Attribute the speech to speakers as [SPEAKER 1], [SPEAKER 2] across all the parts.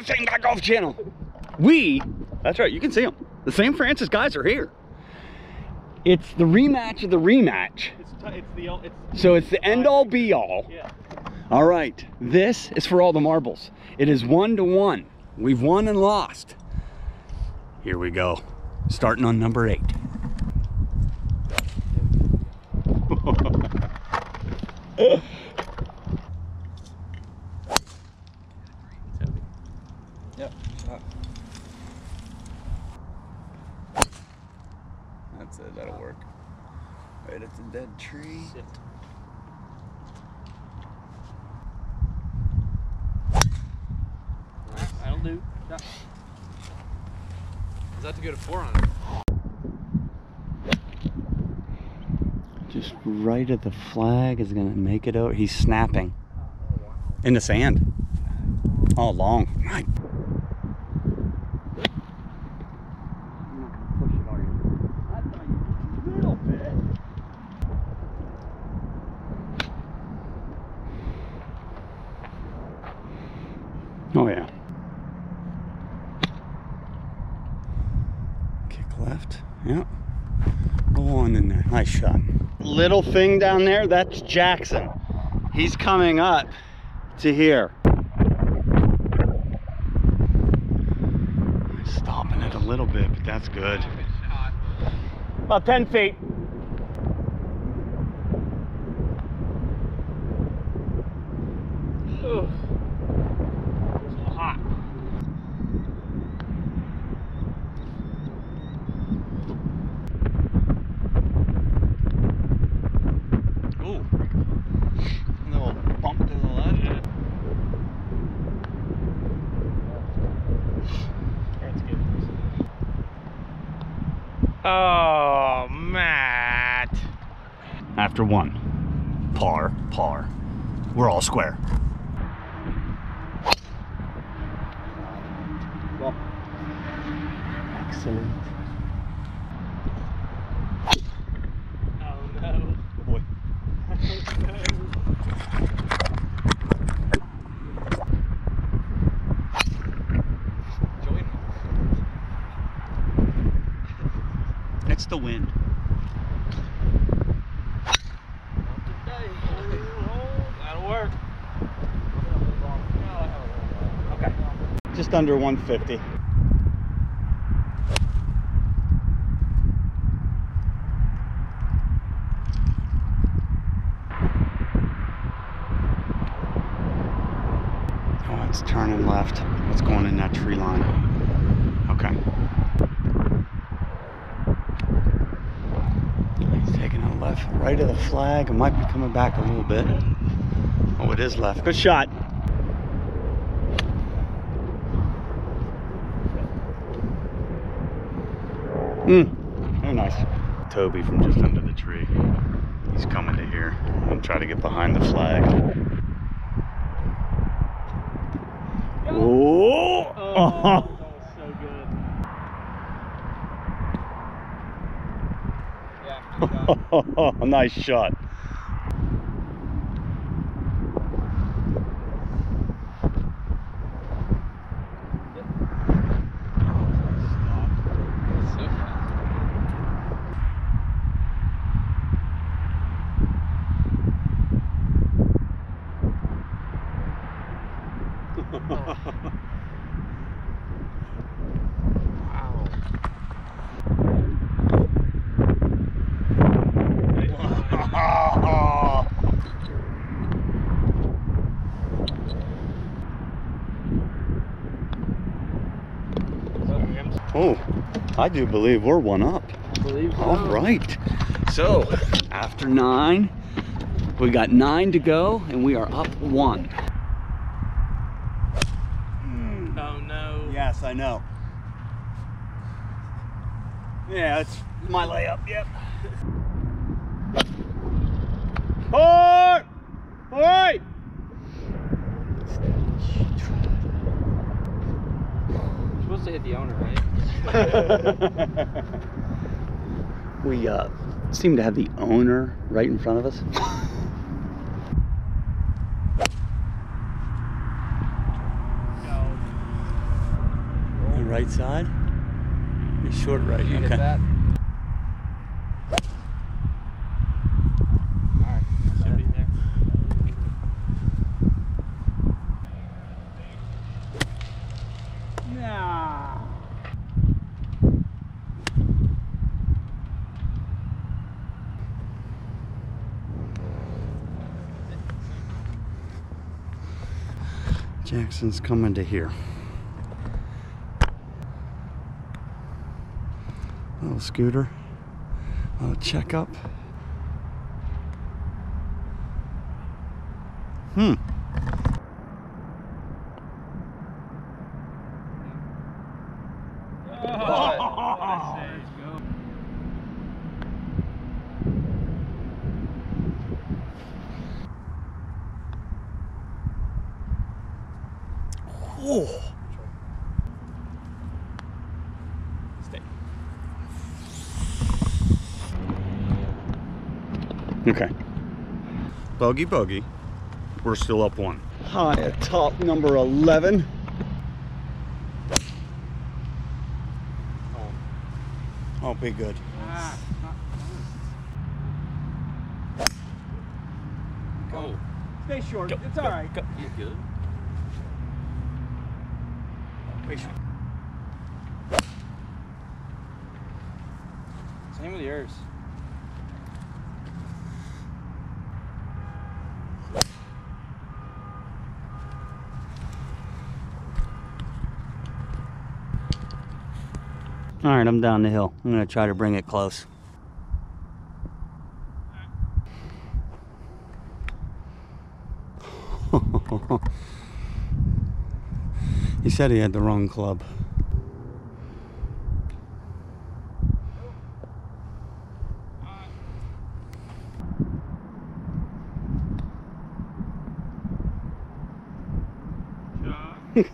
[SPEAKER 1] the same guy golf channel. We, that's right, you can see them. The Saint Francis guys are here. It's the rematch of the rematch.
[SPEAKER 2] It's, it's the it's
[SPEAKER 1] So it's the end all be all.
[SPEAKER 2] yeah.
[SPEAKER 1] All right, this is for all the marbles. It is one to one. We've won and lost. Here we go. Starting on number eight.
[SPEAKER 3] Right dead tree.
[SPEAKER 2] Sit. Alright, That'll do. Yeah.
[SPEAKER 3] Is that to go to 400?
[SPEAKER 1] Just right at the flag is gonna make it out. He's snapping oh, in the sand. All long. My. Oh yeah. Kick left. Yep. Go on in there. Nice shot. Little thing down there, that's Jackson. He's coming up to here. Stopping it a little bit, but that's good. About 10 feet.
[SPEAKER 2] Ugh. It's a little hot.
[SPEAKER 1] Ooh. A little bump to the left.
[SPEAKER 2] That's good. Oh, Matt.
[SPEAKER 1] After one. Par, par. We're all square. Excellent.
[SPEAKER 2] Oh no.
[SPEAKER 1] Boy.
[SPEAKER 3] Join
[SPEAKER 1] It's the wind.
[SPEAKER 2] That'll work.
[SPEAKER 1] Okay. Just under 150. Oh, it's turning left. It's going in that tree line. Okay. He's taking a left, right of the flag. It might be coming back a little bit. Oh, it is left. Good shot. Hmm. Very nice. Toby from just under the tree. He's coming to here. I'm trying to get behind the flag. Oh!
[SPEAKER 2] Oh, that was so good.
[SPEAKER 1] nice shot. I do believe we're one up.
[SPEAKER 2] believe so.
[SPEAKER 1] All right. So, after nine, we got nine to go, and we are up one. Hmm.
[SPEAKER 2] Oh no.
[SPEAKER 1] Yes, I know. Yeah, it's my layup, yep. Four! All right!
[SPEAKER 2] Supposed to hit the owner, right?
[SPEAKER 1] we uh, seem to have the owner right in front of us. Right side? It's short right.
[SPEAKER 2] You
[SPEAKER 1] okay.
[SPEAKER 2] hit that? Alright, should be there.
[SPEAKER 1] Nah. Jackson's coming to here. Little scooter. Little checkup. Hmm. Oh.
[SPEAKER 3] Stay.
[SPEAKER 1] Okay. Bogey, bogey. We're still up one. High at top number 11. Oh, be good. Ah.
[SPEAKER 3] Go. Oh.
[SPEAKER 2] Stay short.
[SPEAKER 3] Go,
[SPEAKER 2] it's
[SPEAKER 3] go,
[SPEAKER 2] alright.
[SPEAKER 3] go. You? Wait.
[SPEAKER 2] Same with yours.
[SPEAKER 1] All right, I'm down the hill. I'm gonna try to bring it close. he said he had the wrong club.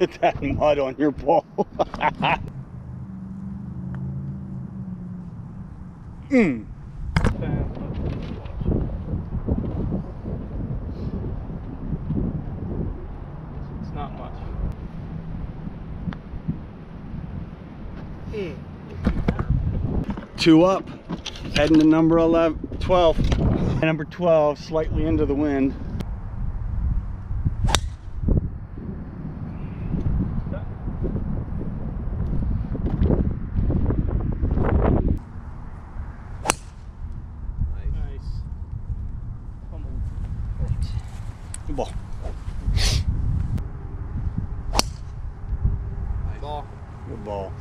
[SPEAKER 1] At that mud on your ball. mm. Two up, heading to number 11, 12. Number 12, slightly into the wind.
[SPEAKER 2] Nice.
[SPEAKER 1] Good ball.
[SPEAKER 2] Ball.
[SPEAKER 1] Good ball.